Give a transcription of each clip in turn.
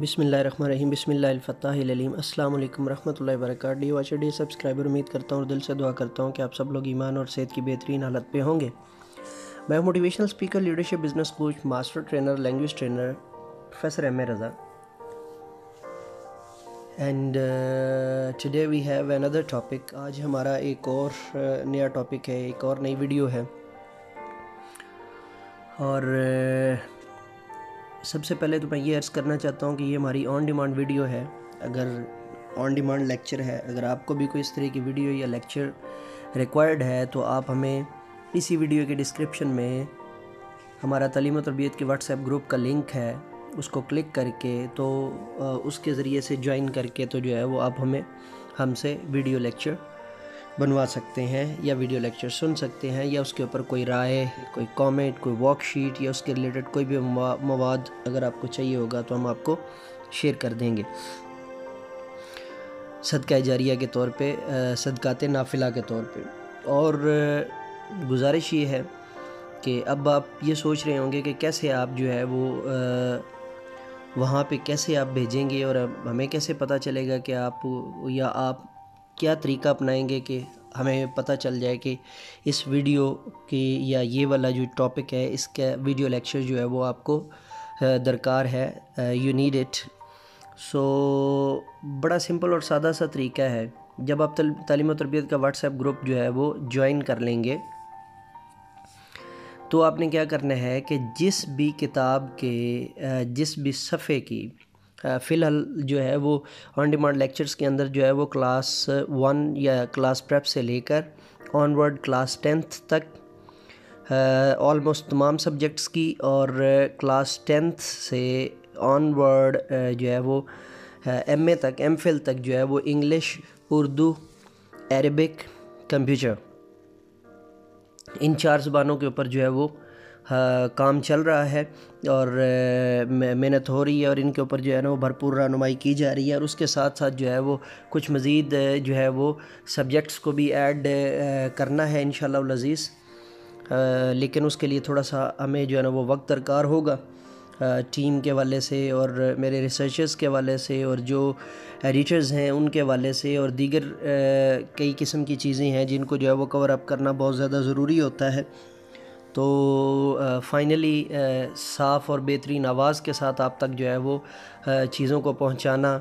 بسم اللہ الرحمن الرحیم بسم اللہ الفتح العلیم۔ السلام علیکم ورحمۃ اللہ وبرکاتہ۔ ڈی واچر ڈی سبسکرائبر امید کرتا ہوں اور دل سے دعا کرتا ہوں کہ آپ سب لوگ ایمان اور صحت کی بہترین حالت پہ ہوں گے۔ میں motivational speaker leadership business coach master trainer language trainer professor M A Raza and today we have another topic آج ہمارا ایک اور uh, نیا ٹاپک ہے ایک اور نئی ویڈیو ہے۔ اور uh, سب سے پہلے تو میں یہ عرض کرنا چاہتا ہوں کہ یہ ہماری آن ڈیمانڈ ویڈیو ہے۔ اگر آن ڈیمانڈ لیکچر ہے، اگر آپ کو بھی کوئی اس طرح کی ویڈیو یا لیکچر ریکوائرڈ ہے، تو آپ ہمیں اسی ویڈیو کے ڈسکرپشن میں ہمارا تعلیم و تربیت کے واٹس ایپ گروپ کا لنک ہے۔ اس کو کلک کر کے تو اس کے ذریعے سے جوائن کر کے تو جو ہے وہ آپ ہمیں، ہم سے ویڈیو لیکچر بنوا سکتے ہیں یا ویڈیو لیکچر سن سکتے ہیں یا اس کے اوپر کوئی رائے، کوئی کامنٹ کوئی واک شیٹ یا اس کے ریلیٹڈ کوئی بھی مواد اگر آپ کو چاہیے ہوگا تو ہم آپ کو شیئر کر دیں گے۔ صدقہ جاریہ کے طور پہ صدقات نافلہ کے طور پہ۔ اور گزارش یہ ہے کہ اب آپ یہ سوچ رہے ہوں گے کہ کیسے آپ جو ہے وہ وہاں پہ کیسے آپ بھیجیں گے اور ہمیں کیسے پتہ چلے گا کہ آپ یا آپ کیا طریقہ اپنائیں گے کہ ہمیں پتہ چل جائے کہ اس ویڈیو کی یا یہ والا جو ٹاپک ہے، اس کا ویڈیو لیکچر جو ہے وہ آپ کو درکار ہے یو نیڈ اٹ سو بڑا سمپل اور سادہ سا طریقہ ہے۔ جب آپ تعلیم و تربیت کا واٹس ایپ گروپ جو ہے وہ جوائن کر لیں گے، تو آپ نے کیا کرنا ہے کہ جس بھی کتاب کے جس بھی صفحے کی فی الحال جو ہے وہ آن ڈیمانڈ لیکچرز کے اندر جو ہے وہ کلاس ون یا کلاس پریپ سے لے کر آن ورڈ کلاس ٹینتھ تک آلموسٹ تمام سبجیکٹس کی اور کلاس ٹینتھ سے آن ورڈ جو ہے وہ ایم اے تک ایم فل تک جو ہے وہ انگلش اردو عربک کمپیوٹر ان چار زبانوں کے اوپر جو ہے وہ کام چل رہا ہے اور محنت ہو رہی ہے اور ان کے اوپر جو ہے نا وہ بھرپور رہنمائی کی جا رہی ہے اور اس کے ساتھ ساتھ جو ہے وہ کچھ مزید جو ہے وہ سبجیکٹس کو بھی ایڈ کرنا ہے انشاءاللہ العزیز۔ لیکن اس کے لیے تھوڑا سا ہمیں جو ہے نا وہ وقت درکار ہوگا۔ ٹیم کے والے سے اور میرے ریسرچرز کے والے سے اور جو ایڈیٹرز ہیں ان کے والے سے اور دیگر کئی قسم کی چیزیں ہیں جن کو جو ہے وہ کور اپ کرنا بہت زیادہ ضروری ہوتا ہے۔ تو فائنلی صاف اور بہترین آواز کے ساتھ آپ تک جو ہے وہ چیزوں کو پہنچانا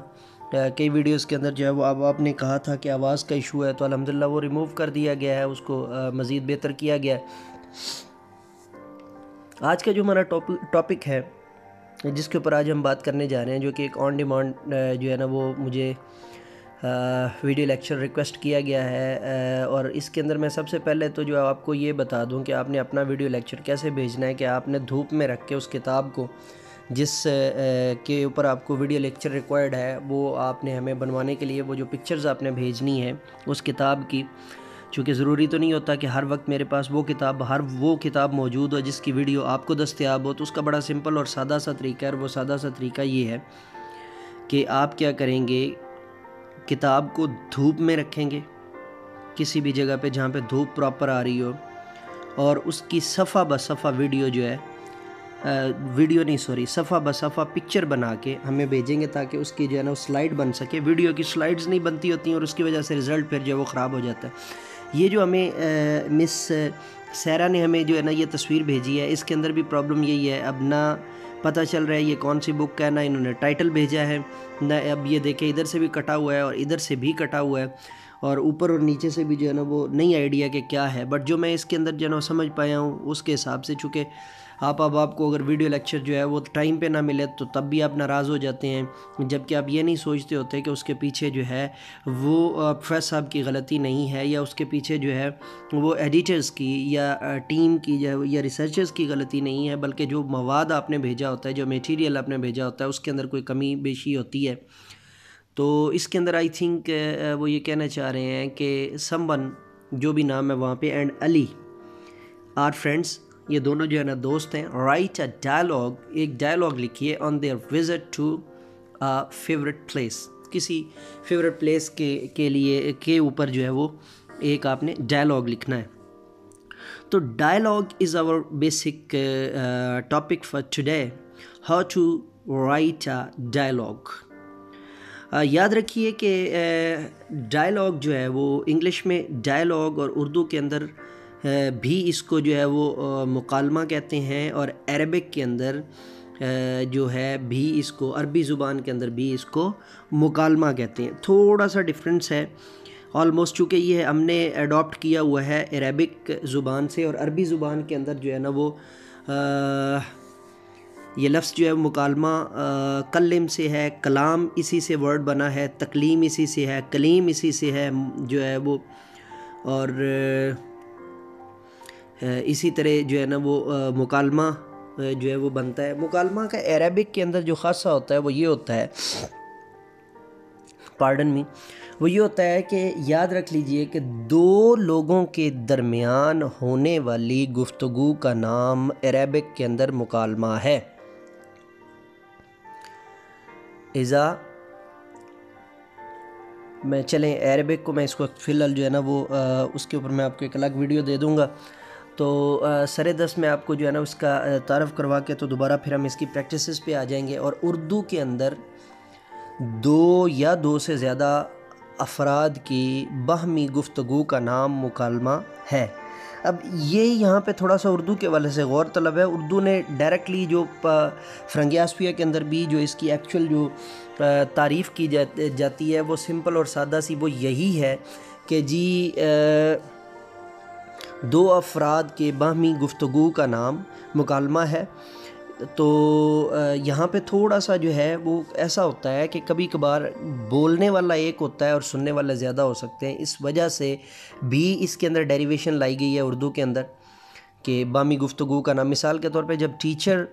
کئی ویڈیوز کے اندر جو ہے وہ، اب آپ نے کہا تھا کہ آواز کا ایشو ہے، تو الحمدللہ وہ ریموو کر دیا گیا ہے، اس کو مزید بہتر کیا گیا ہے۔ آج کا جو ہمارا ٹاپک ہے، جس کے اوپر آج ہم بات کرنے جا رہے ہیں، جو کہ ایک آن ڈیمانڈ جو ہے نا وہ مجھے ویڈیو لیکچر ریکویسٹ کیا گیا ہے اور اس کے اندر میں سب سے پہلے تو جو آپ کو یہ بتا دوں کہ آپ نے اپنا ویڈیو لیکچر کیسے بھیجنا ہے کہ آپ نے دھوپ میں رکھ کے اس کتاب کو، جس کے اوپر آپ کو ویڈیو لیکچر ریکوائرڈ ہے، وہ آپ نے ہمیں بنوانے کے لیے وہ جو پکچرز آپ نے بھیجنی ہے اس کتاب کی۔ چونکہ ضروری تو نہیں ہوتا کہ ہر وقت میرے پاس وہ کتاب، ہر وہ کتاب موجود ہو جس کی ویڈیو آپ کو دستیاب ہو، تو اس کا بڑا سمپل اور سادہ سا طریقہ ہے، اور وہ سادہ سا طریقہ یہ ہے کہ آپ کیا کریں گے کتاب کو دھوپ میں رکھیں گے، کسی بھی جگہ پہ جہاں پہ دھوپ پراپر آ رہی ہو، اور اس کی صفحہ بہ صفحہ ویڈیو جو ہے ویڈیو نہیں، سوری، صفحہ بہ صفحہ پکچر بنا کے ہمیں بھیجیں گے تاکہ اس کی جو ہے نا، وہ سلائڈ بن سکے۔ ویڈیو کی سلائڈز نہیں بنتی ہوتی ہیں اور اس کی وجہ سے رزلٹ پھر جو ہے وہ خراب ہو جاتا ہے۔ یہ جو ہمیں مس سیرا نے ہمیں جو ہے نا یہ تصویر بھیجی ہے، اس کے اندر بھی پرابلم یہی ہے۔ اب نہ پتہ چل رہا ہے یہ کون سی بک کا ہے، نہ انہوں نے ٹائٹل بھیجا ہے، نہ اب یہ دیکھیں ادھر سے بھی کٹا ہوا ہے اور ادھر سے بھی کٹا ہوا ہے۔ اور اوپر اور نیچے سے بھی جو ہے نا وہ نہیں آئیڈیا کہ کیا ہے۔ بٹ جو میں اس کے اندر جو ہے نا سمجھ پایا ہوں، اس کے حساب سے چونکہ آپ اب آپ کو اگر ویڈیو لیکچر جو ہے وہ ٹائم پہ نہ ملے تو تب بھی آپ ناراض ہو جاتے ہیں۔ جبکہ آپ یہ نہیں سوچتے ہوتے کہ اس کے پیچھے جو ہے وہ فیض صاحب کی غلطی نہیں ہے یا اس کے پیچھے جو ہے وہ ایڈیٹرز کی یا ٹیم کی یا ریسرچرز کی غلطی نہیں ہے، بلکہ جو مواد آپ نے بھیجا ہوتا ہے، جو میٹیریل آپ نے بھیجا ہوتا ہے، اس کے اندر کوئی کمی بیشی ہوتی ہے۔ تو اس کے اندر آئی تھنک وہ یہ کہنا چاہ رہے ہیں کہ سم ون جو بھی نام ہے وہاں پہ اینڈ علی آر فرینڈس یہ دونوں جو ہے نا دوست ہیں. رائٹ اے ڈائلاگ ایک ڈائلاگ لکھیے on their visit to favourite place کسی فیوریٹ پلیس کے کے لیے، کے اوپر جو ہے وہ ایک آپ نے ڈائلاگ لکھنا ہے. تو dialogue is our basic topic for today how to write dialogue یاد رکھیے کہ uh, ڈائلاگ جو ہے وہ انگلش میں ڈائلاگ اور اردو کے اندر بھی اس کو جو ہے وہ مکالمہ کہتے ہیں اور عربک کے اندر جو ہے بھی اس کو، عربی زبان کے اندر بھی اس کو مکالمہ کہتے ہیں۔ تھوڑا سا ڈفرینس ہے۔ آلموسٹ چونکہ یہ ہم نے اڈاپٹ کیا ہوا ہے عربک زبان سے اور عربی زبان کے اندر جو ہے نا وہ یہ لفظ جو ہے مکالمہ کلم سے ہے، کلام اسی سے ورڈ بنا ہے، تکلیم اسی سے ہے، کلیم اسی سے ہے، جو ہے وہ۔ اور اسی طرح جو ہے نا وہ مکالمہ جو ہے وہ بنتا ہے۔ مکالمہ کا عربک کے اندر جو خاصہ ہوتا ہے وہ یہ ہوتا ہے پارڈن می وہ یہ ہوتا ہے کہ یاد رکھ لیجیے کہ دو لوگوں کے درمیان ہونے والی گفتگو کا نام عربک کے اندر مکالمہ ہے۔ ازا میں چلیں عربک کو، میں اس کو فی الحال جو ہے نا وہ اس کے اوپر میں آپ کو ایک الگ ویڈیو دے دوں گا۔ تو سر دس میں آپ کو جو ہے نا اس کا تعارف کروا کے تو دوبارہ پھر ہم اس کی پریکٹسز پہ آ جائیں گے اور اردو کے اندر دو یا دو سے زیادہ افراد کی باہمی گفتگو کا نام مکالمہ ہے۔ اب یہ یہاں پہ تھوڑا سا اردو کے والے سے غور طلب ہے۔ اردو نے ڈائریکٹلی جو فرنگیاسپیا کے اندر بھی جو اس کی ایکچول جو تعریف کی جاتی ہے وہ سمپل اور سادہ سی وہ یہی ہے کہ جی دو افراد کے باہمی گفتگو کا نام مکالمہ ہے۔ تو یہاں پہ تھوڑا سا جو ہے، وہ ایسا ہوتا ہے کہ کبھی کبھار بولنے والا ایک ہوتا ہے اور سننے والا زیادہ ہو سکتے ہیں۔ اس وجہ سے بھی اس کے اندر ڈیریویشن لائی گئی ہے اردو کے اندر کہ بامی گفتگو کا نام۔ مثال کے طور پہ، جب ٹیچر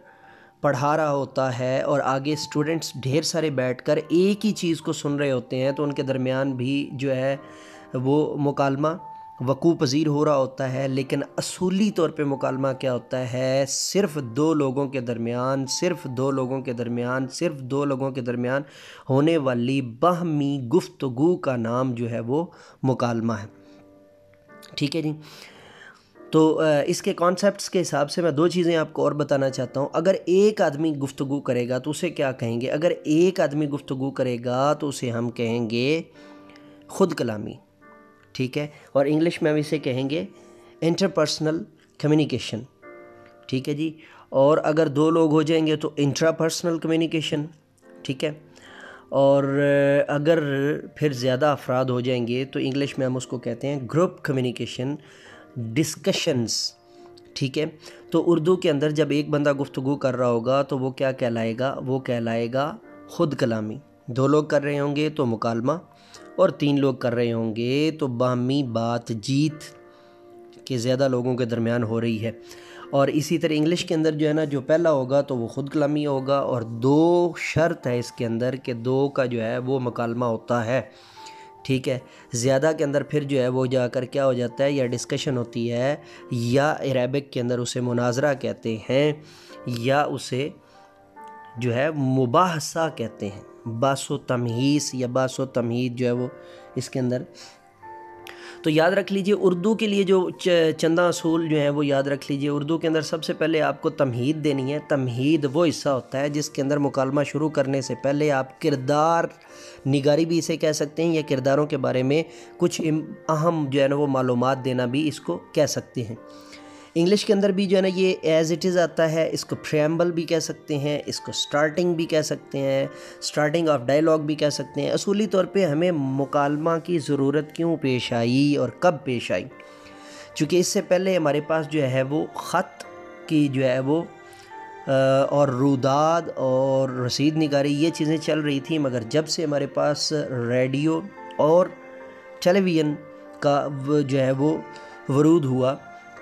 پڑھا رہا ہوتا ہے اور آگے اسٹوڈنٹس ڈھیر سارے بیٹھ کر ایک ہی چیز کو سن رہے ہوتے ہیں، تو ان کے درمیان بھی جو ہے وہ مکالمہ وقوع پذیر ہو رہا ہوتا ہے، لیکن اصولی طور پہ مکالمہ کیا ہوتا ہے؟ صرف دو لوگوں کے درمیان، صرف دو لوگوں کے درمیان، صرف دو لوگوں کے درمیان ہونے والی باہمی گفتگو کا نام جو ہے وہ مکالمہ ہے۔ ٹھیک ہے جی؟ تو اس کے کانسیپٹس کے حساب سے میں دو چیزیں آپ کو اور بتانا چاہتا ہوں۔ اگر ایک آدمی گفتگو کرے گا تو اسے کیا کہیں گے؟ اگر ایک آدمی گفتگو کرے گا تو اسے ہم کہیں گے خود کلامی۔ ٹھیک ہے؟ اور انگلش میں ہم اسے کہیں گے انٹرپرسنل کمیونیکیشن۔ ٹھیک ہے جی؟ اور اگر دو لوگ ہو جائیں گے تو انٹرا پرسنل کمیونیکیشن۔ ٹھیک ہے؟ اور اگر پھر زیادہ افراد ہو جائیں گے تو انگلش میں ہم اس کو کہتے ہیں گروپ کمیونیکیشن ڈسکشنز۔ ٹھیک ہے؟ تو اردو کے اندر جب ایک بندہ گفتگو کر رہا ہوگا تو وہ کیا کہلائے گا؟ وہ کہلائے گا خود کلامی۔ دو لوگ کر رہے ہوں گے تو مکالمہ۔ اور تین لوگ کر رہے ہوں گے تو باہمی بات جیت کے زیادہ لوگوں کے درمیان ہو رہی ہے۔ اور اسی طرح انگلش کے اندر جو ہے نا، جو پہلا ہوگا تو وہ خود کلامی ہوگا اور دو شرط ہے اس کے اندر کہ دو کا جو ہے وہ مکالمہ ہوتا ہے۔ ٹھیک ہے، زیادہ کے اندر پھر جو ہے وہ جا کر کیا ہو جاتا ہے، یا ڈسکشن ہوتی ہے، یا عربک کے اندر اسے مناظرہ کہتے ہیں، یا اسے جو ہے مباحثہ کہتے ہیں۔ باس و تمہیس یا باس و تمہید جو ہے وہ اس کے اندر۔ تو یاد رکھ لیجیے اردو کے لیے جو چندہ اصول جو ہیں وہ یاد رکھ لیجیے۔ اردو کے اندر سب سے پہلے آپ کو تمہید دینی ہے۔ تمہید وہ حصہ ہوتا ہے جس کے اندر مکالمہ شروع کرنے سے پہلے آپ کردار نگاری بھی اسے کہہ سکتے ہیں یا کرداروں کے بارے میں کچھ اہم جو ہے نا وہ معلومات دینا بھی اس کو کہہ سکتے ہیں۔ انگلش کے اندر بھی جو ہے نا یہ ایز اٹ از آتا ہے، اس کو پریمبل بھی کہہ سکتے ہیں، اس کو سٹارٹنگ بھی کہہ سکتے ہیں سٹارٹنگ آف ڈائلاگ بھی کہہ سکتے ہیں۔ اصولی طور پہ ہمیں مکالمہ کی ضرورت کیوں پیش آئی اور کب پیش آئی؟ چونکہ اس سے پہلے ہمارے پاس جو ہے وہ خط کی جو ہے وہ اور روداد اور رسید نگاری یہ چیزیں چل رہی تھیں، مگر جب سے ہمارے پاس ریڈیو اور ٹیلی ویژن کا جو ہے وہ ورود ہوا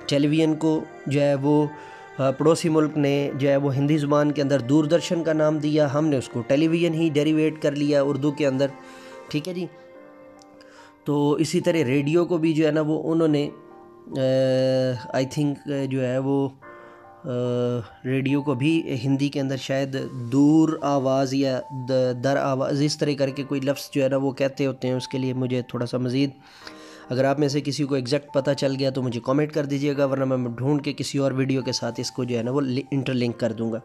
ٹیلی ویژن کو جو ہے وہ پڑوسی ملک نے جو ہے وہ ہندی زبان کے اندر دوردرشن کا نام دیا، ہم نے اس کو ٹیلی ویژن ہی ڈیریویٹ کر لیا اردو کے اندر، ٹھیک ہے جی؟ تو اسی طرح ریڈیو کو بھی جو ہے نا وہ انہوں نے آئی تھنک جو ہے وہ ریڈیو کو بھی ہندی کے اندر شاید دور آواز یا در آواز، اس طرح کر کے کوئی لفظ جو ہے نا وہ کہتے ہوتے ہیں، اس کے لیے مجھے تھوڑا سا مزید اگر آپ میں سے کسی کو ایگزیکٹ پتہ چل گیا تو مجھے کامنٹ کر دیجیے گا، ورنہ میں ڈھونڈ کے کسی اور ویڈیو کے ساتھ اس کو جو ہے نا وہ انٹر لنک کر دوں گا۔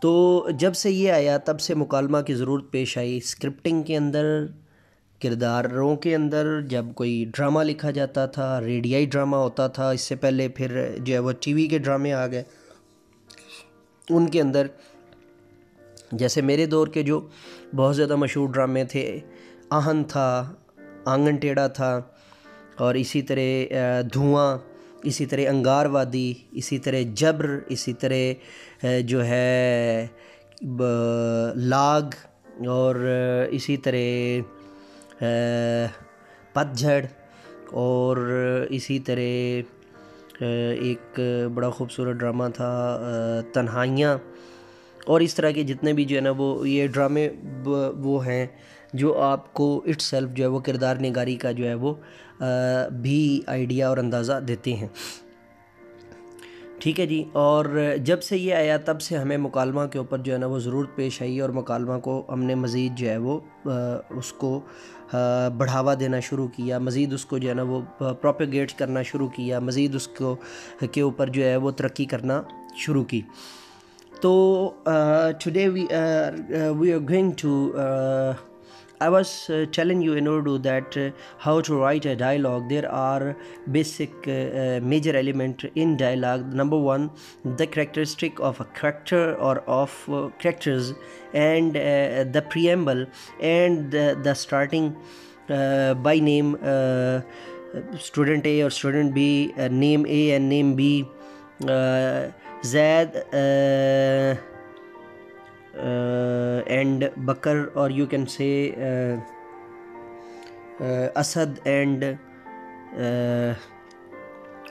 تو جب سے یہ آیا، تب سے مکالمہ کی ضرورت پیش آئی۔ اسکرپٹنگ کے اندر، کرداروں کے اندر جب کوئی ڈرامہ لکھا جاتا تھا، ریڈیائی ڈرامہ ہوتا تھا، اس سے پہلے پھر جو ہے وہ ٹی وی کے ڈرامے آ گئے۔ ان کے اندر، جیسے میرے دور کے جو بہت زیادہ مشہور ڈرامے تھے، آہن تھا، آنگن ٹیڑھا تھا اور اسی طرح دھواں، اسی طرح انگار وادی اسی طرح جبر، اسی طرح جو ہے لاگ، اور اسی طرح پت جھڑ اور اسی طرح ایک بڑا خوبصورت ڈرامہ تھا تنہائیاں، اور اس طرح کے جتنے بھی جو ہے نا وہ یہ ڈرامے وہ ہیں۔ جو آپ کو اٹ سیلف جو ہے وہ کردار نگاری کا جو ہے وہ بھی آئیڈیا اور اندازہ دیتے ہیں۔ ٹھیک ہے جی اور جب سے یہ آیا تب سے ہمیں مکالمہ کے اوپر جو ہے نا وہ ضرورت پیش آئی اور مکالمہ کو ہم نے مزید جو ہے وہ اس کو بڑھاوا دینا شروع کیا، مزید اس کو جو ہے نا وہ پروپیگیٹ کرنا شروع کیا، مزید اس کو کے اوپر جو ہے وہ ترقی کرنا شروع کی۔ تو today we we are going to I was uh, telling you in Urdu that uh, how to write a dialogue. There are basic uh, uh major element in dialogue. Number one, the characteristic of a character or of uh, characters, and uh, the preamble and the starting by name, student A or student B, name A and name B, Zaid and Bakr اور you can say Asad and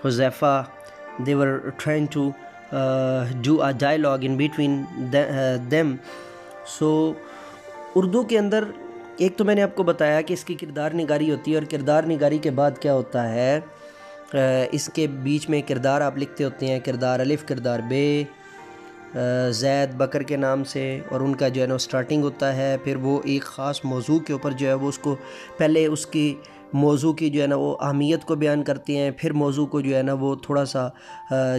Huzaifa they're trying to do a dialogue in between them so Urdu کے اندر ایک تو میں نے آپ کو بتایا کہ اس کی کردار نگاری ہوتی ہے اور کردار نگاری کے بعد کیا ہوتا ہے؟ اس کے بیچ میں کردار آپ لکھتے ہوتے ہیں، کردار الف، کردار بے زید بکر کے نام سے اور ان کا جو ہے نا سٹارٹنگ ہوتا ہے، پھر وہ ایک خاص موضوع کے اوپر جو ہے وہ اس کو پہلے اس کی موضوع کی جو ہے نا وہ اہمیت کو بیان کرتے ہیں، پھر موضوع کو جو ہے نا وہ تھوڑا سا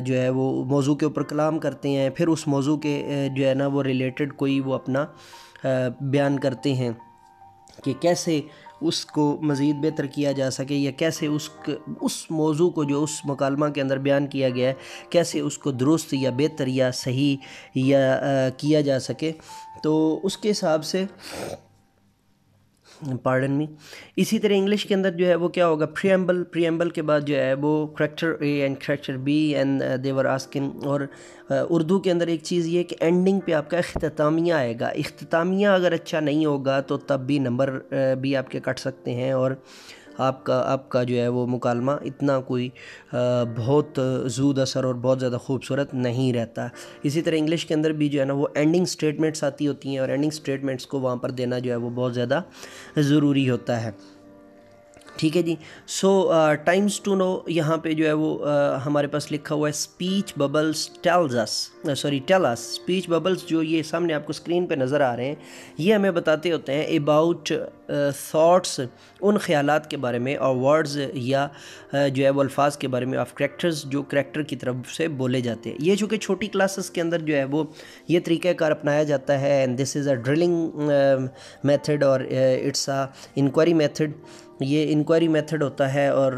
جو ہے وہ موضوع کے اوپر کلام کرتے ہیں، پھر اس موضوع کے جو ہے نا وہ ریلیٹڈ کوئی وہ اپنا بیان کرتے ہیں۔ کہ کیسے اس کو مزید بہتر کیا جا سکے یا کیسے اس اس موضوع کو جو اس مکالمہ کے اندر بیان کیا گیا ہے، کیسے اس کو درست یا بہتر یا صحیح یا کیا جا سکے۔ تو اس کے حساب سے پارڈن می اسی طرح انگلش کے اندر جو ہے وہ کیا ہوگا؟ پریمبل پریمبل کے بعد جو ہے وہ character A and character B and they were asking اور uh, اردو کے اندر ایک چیز یہ کہ اینڈنگ پہ آپ کا اختتامیہ آئے گا۔ اختتامیہ اگر اچھا نہیں ہوگا تو تب بھی نمبر uh, بھی آپ کے کٹ سکتے ہیں اور آپ کا آپ کا جو ہے وہ مکالمہ اتنا کوئی بہت زود اثر اور بہت زیادہ خوبصورت نہیں رہتا۔ اسی طرح انگلش کے اندر بھی جو ہے نا وہ اینڈنگ سٹیٹمنٹس آتی ہوتی ہیں اور اینڈنگ سٹیٹمنٹس کو وہاں پر دینا جو ہے وہ بہت زیادہ ضروری ہوتا ہے۔ ٹھیک ہے جی۔ سو ٹائمز ٹو نو یہاں پہ جو ہے وہ ہمارے پاس لکھا ہوا ہے speech bubbles tells sorry tell اس اسپیچ ببلس جو یہ سامنے آپ کو اسکرین پہ نظر آ رہے ہیں، یہ ہمیں بتاتے ہوتے ہیں اباؤٹ تھاٹس ان خیالات کے بارے میں اور ورڈز یا جو ہے وہ الفاظ کے بارے میں آف کریکٹرز جو کریکٹر کی طرف سے بولے جاتے ہیں۔ یہ چونکہ چھوٹی کلاسز کے اندر جو ہے وہ یہ طریقہ کار اپنایا جاتا ہے and this is a drilling method اور اٹس اے انکوائری میتھڈ یہ انکوائری میتھڈ ہوتا ہے اور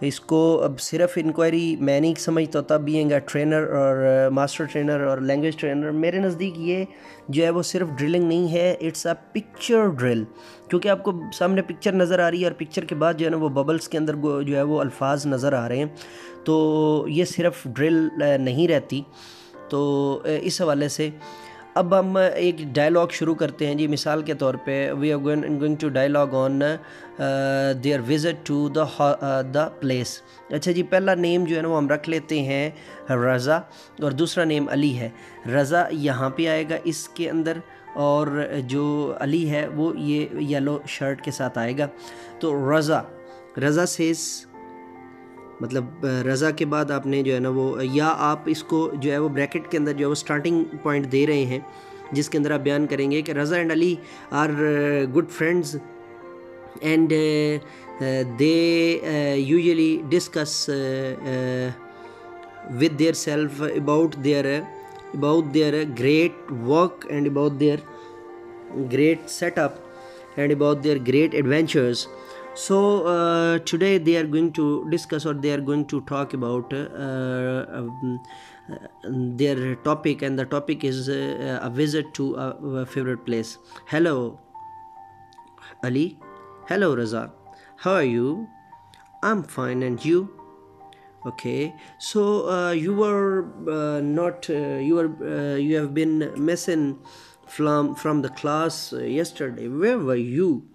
اس کو اب صرف انکوائری میں نہیں سمجھتا ہوتا بینگ اے ٹرینر اور ماسٹر ٹرینر اور لینگویج ٹرینر میرے نزدیک یہ جو ہے وہ صرف ڈرلنگ نہیں ہے اٹس اے پکچر ڈرل کیونکہ آپ کو سامنے پکچر نظر آ رہی ہے اور پکچر کے بعد جو ہے نا وہ ببلس کے اندر جو ہے وہ الفاظ نظر آ رہے ہیں، تو یہ صرف ڈرل نہیں رہتی، تو اس حوالے سے اب ہم ایک ڈائلاگ شروع کرتے ہیں جی مثال کے طور پہ we are going to dialogue on their visit to the the place اچھا جی پہلا نیم جو ہے نا، وہ ہم رکھ لیتے ہیں، رضا، اور دوسرا نیم علی ہے۔ رضا یہاں پہ آئے گا، اس کے اندر، اور جو علی ہے، وہ یہ یلو شرٹ کے ساتھ آئے گا۔ تو رضا رضا سیز مطلب رضا کے بعد آپ نے جو ہے نا وہ، یا آپ اس کو جو ہے وہ بریکٹ کے اندر جو ہے وہ سٹارٹنگ پوائنٹ دے رہے ہیں، جس کے اندر آپ بیان کریں گے کہ Raza and Ali are good friends and they usually discuss with their self about their about their great work and about their great setup and about their great adventures. So uh, today they are going to discuss or they are going to talk about uh, um, their topic and the topic is uh, a visit to a, a favorite place. Hello ali. Hello raza. How are you? I'm fine and you? Okay. So uh, you were uh, not uh, you were uh, you have been missing from from the class uh, yesterday. Where were you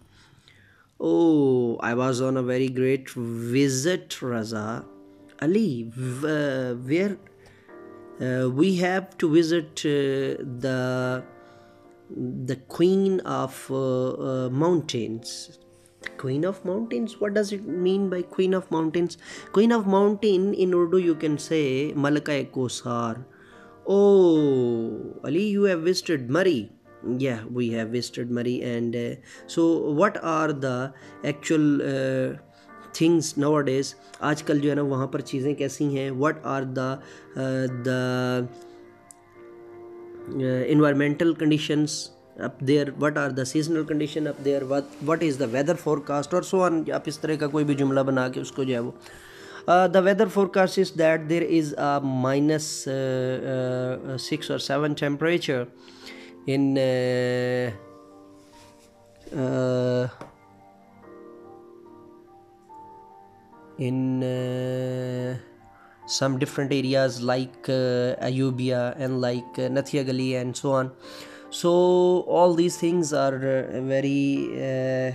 oh i was on a very great visit raza. Ali uh, where uh, we have to visit uh, the the queen of uh, uh, mountains. Queen of mountains? What does it mean by queen of mountains? Queen of mountain in urdu you can say malaka kosar. Oh ali you have visited murray yeah we have visited murray and uh, so what are the actual uh, things nowadays آج کل جو ہے نا وہاں پر چیزیں کیسی ہیں what are the the environmental conditions up there what are the seasonal condition up there what is the weather forecast اور سو آن آپ اس طرح کا کوئی بھی جملہ بنا کے اس کو جو ہے وہ the weather forecast is that there is a minus six اور seven temperature in uh, some different areas like uh, Ayubia and like uh, Nathia Gali and so on. So all these things are uh, very uh,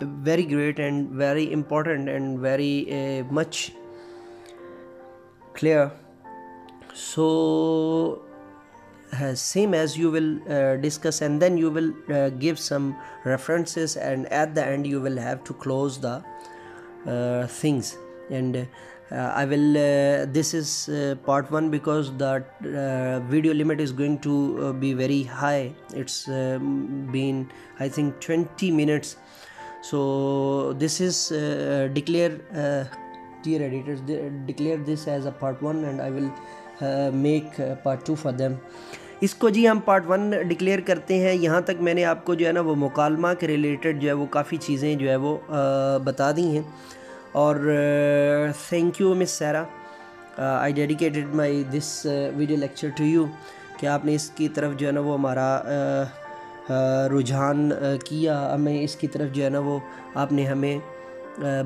very great and very important and very uh, much clear. So uh, same as you will uh, discuss and then you will uh, give some references and at the end you will have to close the uh, things. And uh, I will uh, this is part 1 because the video limit is going to be very high. It's um, been I think 20 minutes. So this is declare dear editors declare this as a part 1 and I will Uh, make uh, part 2 for them. اس کو جی ہم part one declare کرتے ہیں۔ یہاں تک میں نے آپ کو جو ہے نا وہ مکالمہ کے ریلیٹڈ جو ہے وہ کافی چیزیں جو ہے وہ uh, بتا دی ہیں۔ اور thank you Miss Saira I dedicated my this video lecture to you کہ آپ نے اس کی طرف جو ہے نا وہ ہمارا رجحان کیا۔ ہمیں اس کی طرف جو ہے نا وہ آپ نے ہمیں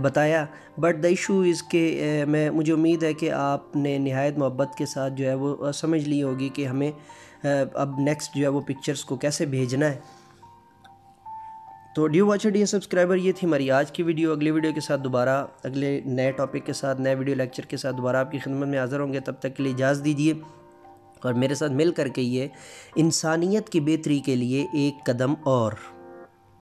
بتایا۔ بٹ دا ایشو از کہ میں، مجھے امید ہے کہ آپ نے نہایت محبت کے ساتھ جو ہے وہ سمجھ لی ہوگی کہ ہمیں اب نیکسٹ جو ہے وہ پکچرز کو کیسے بھیجنا ہے۔ تو ڈیو واچر ڈی سبسکرائبر یہ تھی ہماری آج کی ویڈیو اگلے ویڈیو کے ساتھ دوبارہ، اگلے نئے ٹاپک کے ساتھ، نئے ویڈیو لیکچر کے ساتھ دوبارہ آپ کی خدمت میں حاضر ہوں گے۔ تب تک کے لیے اجازت دیجیے۔ اور میرے ساتھ مل کر کے یہ انسانیت کی بہتری کے لیے ایک قدم اور۔